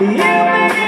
You.